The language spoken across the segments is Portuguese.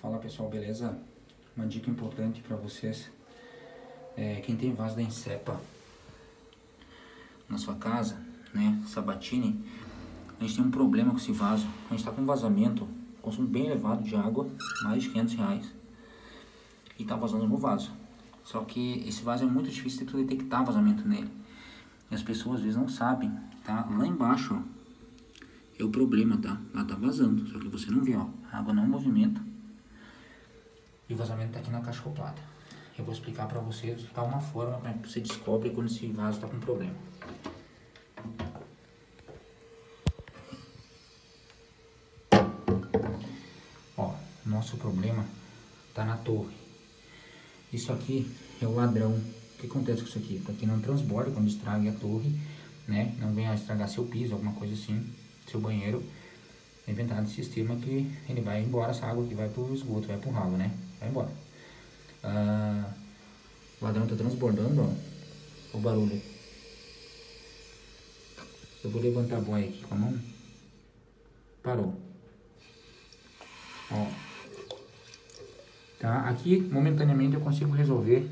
Fala pessoal, beleza? Uma dica importante para vocês. É, quem tem vaso da Encepa na sua casa, né? Sabatini, a gente tem um problema com esse vaso. A gente está com vazamento, consumo bem elevado de água, mais de 500 reais. E tá vazando no vaso. Só que esse vaso é muito difícil de tu detectar vazamento nele. E as pessoas às vezes não sabem, tá? Lá embaixo, ó, é o problema, tá? Lá tá vazando, só que você não vê, ó. A água não movimenta. E o vazamento tá aqui na caixa acoplada. Eu vou explicar pra vocês, explicar uma forma pra você descobre quando esse vaso tá com problema. Ó, nosso problema tá na torre. Isso aqui é o ladrão. O que acontece com isso aqui? Pra que não transborda quando estrague a torre, né? Não venha estragar seu piso, alguma coisa assim, seu banheiro. É inventado esse sistema que ele vai embora essa água que vai pro esgoto, vai pro ralo, né? Vai embora. Ah, o ladrão tá transbordando, ó. O barulho. Eu vou levantar a boia aqui com a mão. Parou. Ó. Tá? Aqui, momentaneamente, eu consigo resolver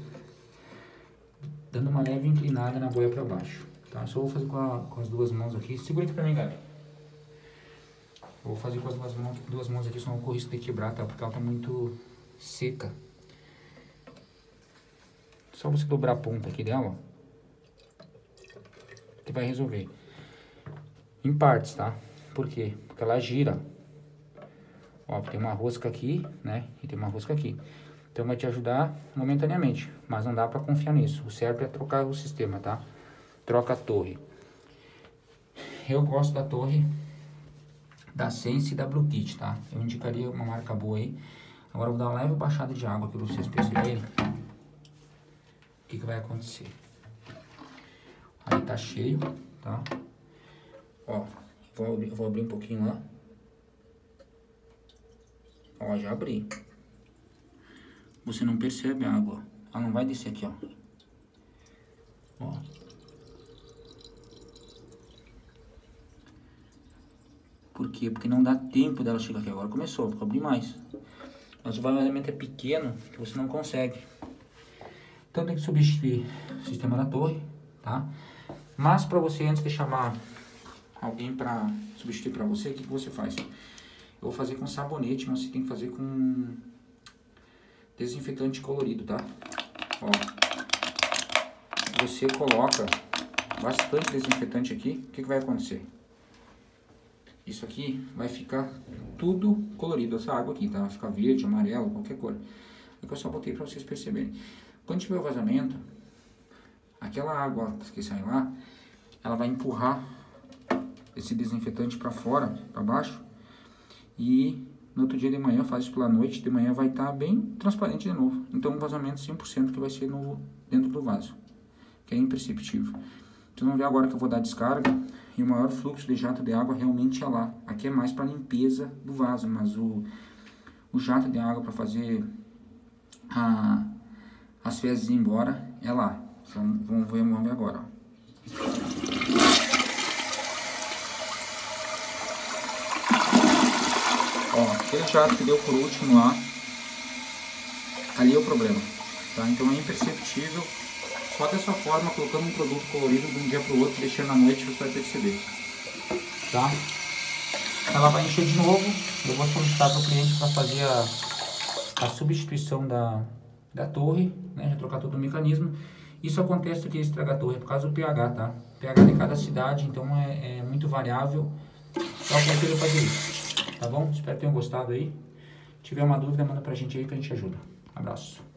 dando uma leve inclinada na boia para baixo. Tá? Só vou fazer com, a, com, as duas mãos aqui. Segura aqui pra mim, Gabi. Vou fazer com as duas mãos, duas mãos aqui, só não corro risco de quebrar, tá? Porque ela tá muito seca. Só você dobrar a ponta aqui dela. Que vai resolver. Em partes, tá? Por quê? Porque ela gira. Ó, tem uma rosca aqui, né? E tem uma rosca aqui. Então vai te ajudar momentaneamente, mas não dá para confiar nisso. O certo é trocar o sistema, tá? Troca a torre. Eu gosto da torre da Sense e da Blue Kit, tá? Eu indicaria uma marca boa aí. Agora eu vou dar uma leve baixada de água para vocês perceberem o que, que vai acontecer. Aí tá cheio, tá? Ó, vou abrir, vou abrir um pouquinho lá. Ó, já abri. Você não percebe a água. Ela não vai descer aqui, ó. Ó. Por quê? Porque não dá tempo dela chegar aqui. Agora começou, vou abrir mais. Mas o vazamento é pequeno que você não consegue. Então tem que substituir o sistema da torre, tá? Mas para você, antes de chamar alguém para substituir para você, o que, que você faz? Eu vou fazer com sabonete, mas você tem que fazer com desinfetante colorido, tá? Ó, você coloca bastante desinfetante aqui, o que, que vai acontecer? Isso aqui vai ficar tudo colorido, essa água aqui, tá? Vai ficar verde, amarelo, qualquer cor. É que eu só botei para vocês perceberem. Quando tiver o vazamento, aquela água que sai lá, ela vai empurrar esse desinfetante para fora, para baixo, e no outro dia de manhã, faz isso pela noite, de manhã vai estar tá bem transparente de novo. Então, um vazamento 100% que vai ser no, dentro do vaso, que é imperceptível. Vocês vão ver agora que eu vou dar descarga e o maior fluxo de jato de água realmente é lá. Aqui é mais para limpeza do vaso, mas o, o jato de água para fazer a, as fezes ir embora é lá. Então, vamos ver, vamos ver agora. Ó. Ó, aquele jato que deu por último lá, ali é o problema. Tá? Então é imperceptível só dessa forma, colocando um produto colorido de um dia para o outro, deixando à noite, você vai perceber. Tá? Ela vai encher de novo. Eu vou solicitar para o cliente para fazer a, a substituição da, da torre, né? Já trocar todo o mecanismo. Isso acontece porque estraga a torre é por causa do pH, tá? O pH de cada cidade, então é, é muito variável. Então aconselho fazer isso. Tá bom? Espero que tenham gostado aí. Se tiver uma dúvida, manda pra gente aí que a gente ajuda. Abraço.